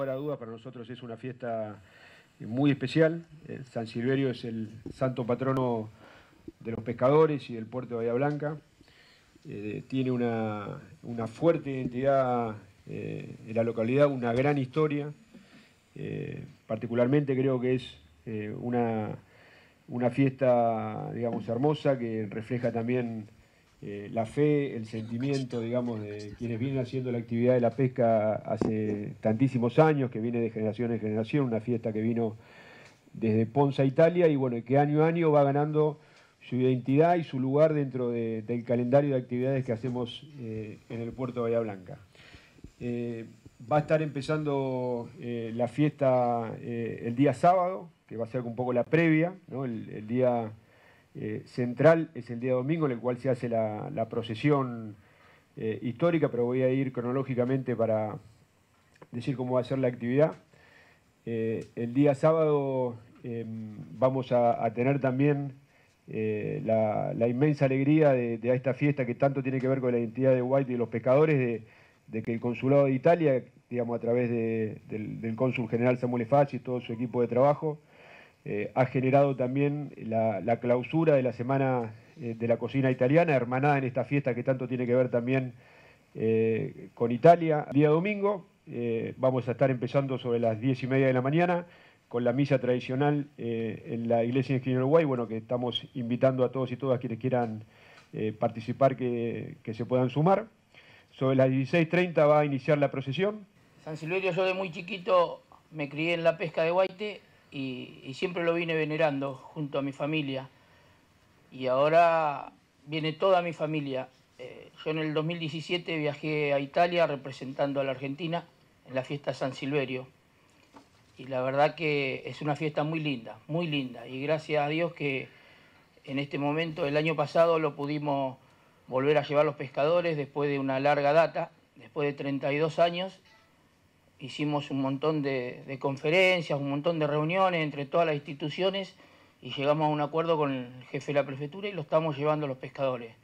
Para dudas, para nosotros es una fiesta muy especial. Eh, San Silverio es el santo patrono de los pescadores y del puerto de Bahía Blanca. Eh, tiene una, fuerte identidad eh, en la localidad, una gran historia. particularmente creo que es una, una fiesta, digamos, hermosa que refleja también eh, la fe, el sentimiento, digamos, de quienes vienen haciendo la actividad de la pesca hace tantísimos años, que viene de generación en generación, una fiesta que vino desde Ponza, Italia, y bueno, que año a año va ganando su identidad y su lugar dentro del calendario de actividades que hacemos eh, en el puerto de Bahía Blanca. Eh, va a estar empezando la fiesta el día sábado, que va a ser un poco la previa, el día eh, central es el día domingo en el cual se hace la, procesión eh, histórica, pero voy a ir cronológicamente para decir cómo va a ser la actividad. Eh, el día sábado vamos a, tener también la, inmensa alegría de, esta fiesta que tanto tiene que ver con la identidad de White y de los pescadores, de, que el Consulado de Italia, digamos a través del, del cónsul general Samuel Facci y todo su equipo de trabajo, eh, ha generado también la, clausura de la Semana eh, de la Cocina Italiana, hermanada en esta fiesta que tanto tiene que ver también eh, con Italia. día domingo vamos a estar empezando sobre las diez y media de la mañana con la misa tradicional en la iglesia de Uruguay, bueno, que estamos invitando a todos y todas quienes quieran participar que, que se puedan sumar. Sobre las 16.30 va a iniciar la procesión. San Silverio, yo de muy chiquito me crié en la pesca de Guaite y, siempre lo vine venerando junto a mi familia. Y ahora viene toda mi familia. Eh, yo en el 2017 viajé a Italia representando a la Argentina en la fiesta San Silverio. Y la verdad que es una fiesta muy linda, muy linda. Y gracias a Dios que en este momento, el año pasado, lo pudimos volver a llevar los pescadores después de una larga data, después de 32 años, hicimos un montón de, conferencias, un montón de reuniones entre todas las instituciones y llegamos a un acuerdo con el jefe de la prefectura y lo estamos llevando a los pescadores.